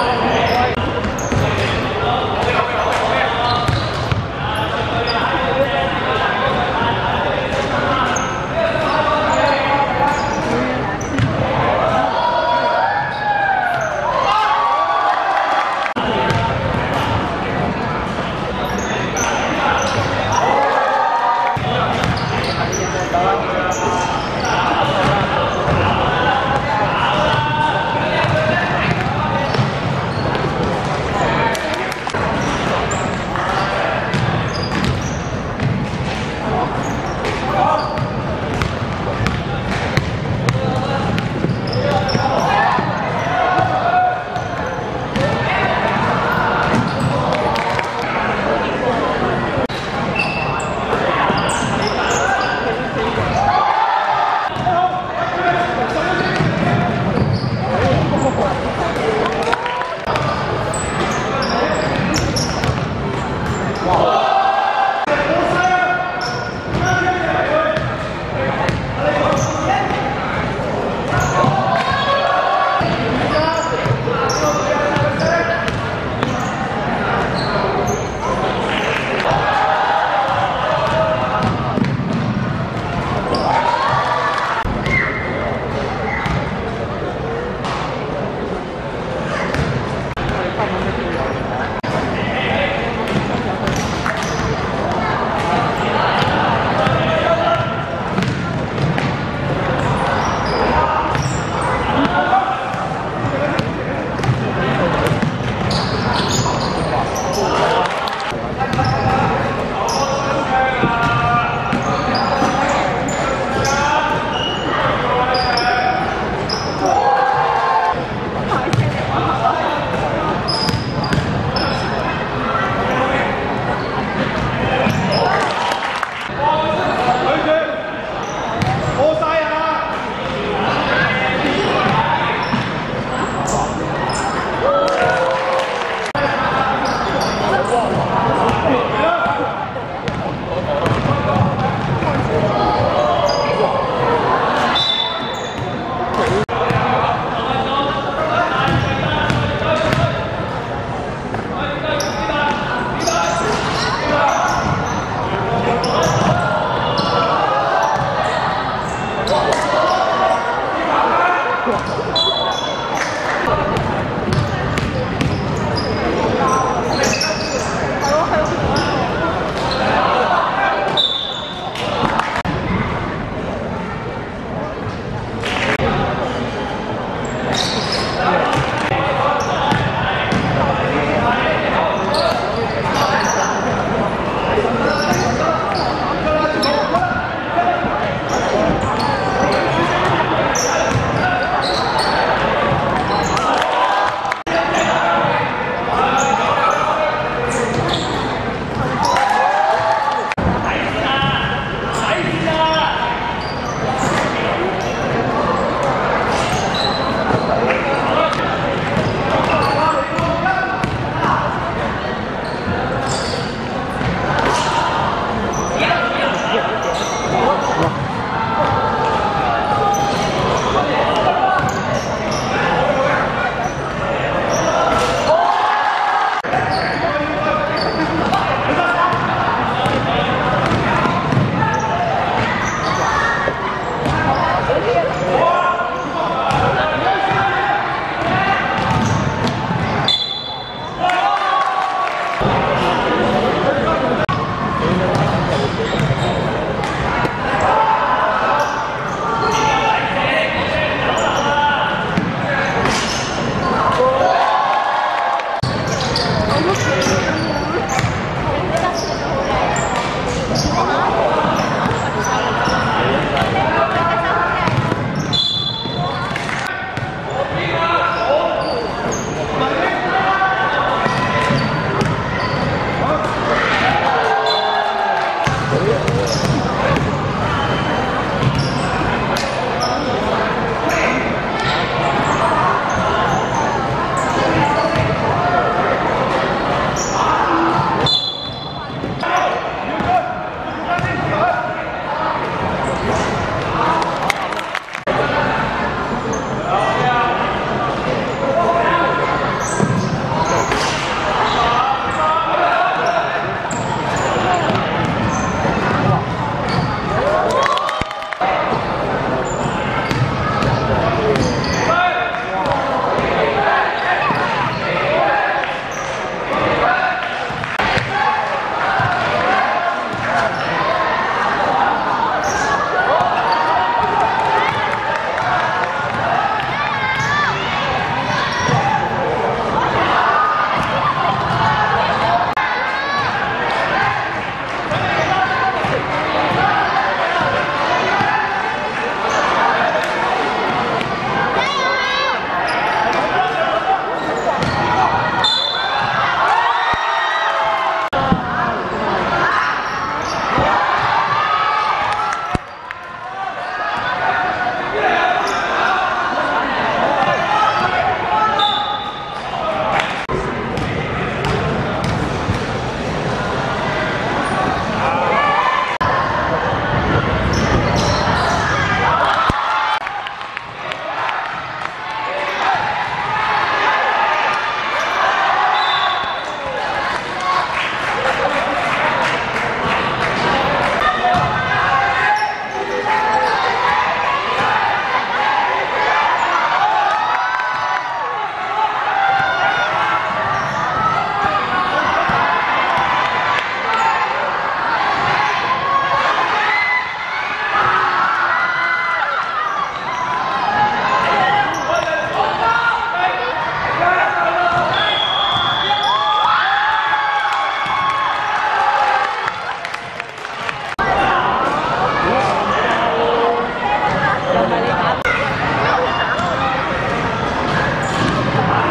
Amen.